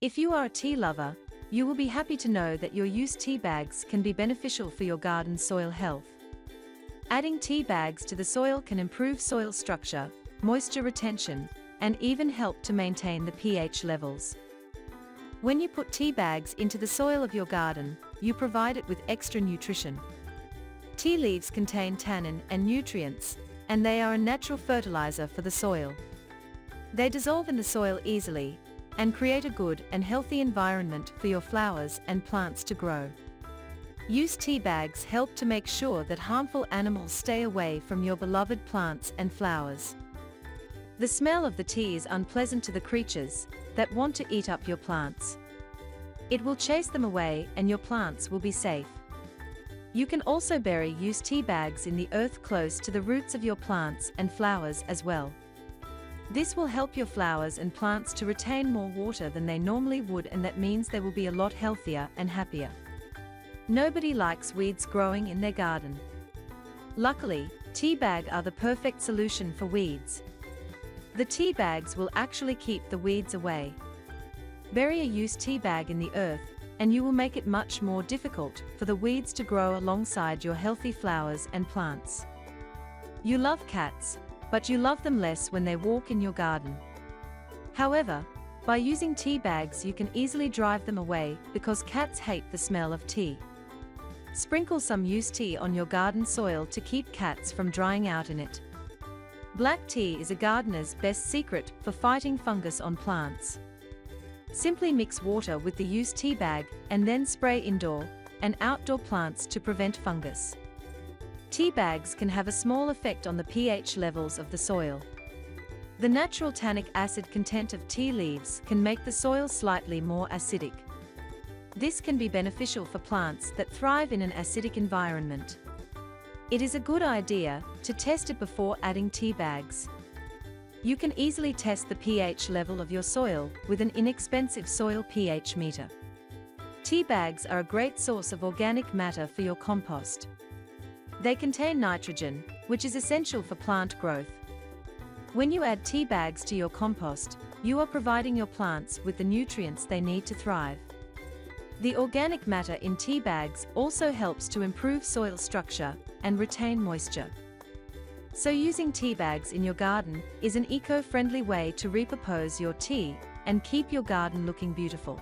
If you are a tea lover, you will be happy to know that your used tea bags can be beneficial for your garden soil health. Adding tea bags to the soil can improve soil structure, moisture retention, and even help to maintain the pH levels. When you put tea bags into the soil of your garden, you provide it with extra nutrition. Tea leaves contain tannin and nutrients, and they are a natural fertilizer for the soil. They dissolve in the soil easily, and create a good and healthy environment for your flowers and plants to grow. Used tea bags help to make sure that harmful animals stay away from your beloved plants and flowers. The smell of the tea is unpleasant to the creatures that want to eat up your plants. It will chase them away and your plants will be safe. You can also bury used tea bags in the earth close to the roots of your plants and flowers as well. This will help your flowers and plants to retain more water than they normally would and that means they will be a lot healthier and happier. Nobody likes weeds growing in their garden. Luckily, tea bag are the perfect solution for weeds. The tea bags will actually keep the weeds away. Bury a used tea bag in the earth, and you will make it much more difficult for the weeds to grow alongside your healthy flowers and plants. You love cats, but you love them less when they walk in your garden. However, by using tea bags you can easily drive them away because cats hate the smell of tea. Sprinkle some used tea on your garden soil to keep cats from drying out in it. Black tea is a gardener's best secret for fighting fungus on plants. Simply mix water with the used tea bag and then spray indoor and outdoor plants to prevent fungus. Tea bags can have a small effect on the pH levels of the soil. The natural tannic acid content of tea leaves can make the soil slightly more acidic. This can be beneficial for plants that thrive in an acidic environment. It is a good idea to test it before adding tea bags. You can easily test the pH level of your soil with an inexpensive soil pH meter. Tea bags are a great source of organic matter for your compost. They contain nitrogen, which is essential for plant growth. When you add tea bags to your compost, you are providing your plants with the nutrients they need to thrive. The organic matter in tea bags also helps to improve soil structure and retain moisture. So using tea bags in your garden is an eco-friendly way to repurpose your tea and keep your garden looking beautiful.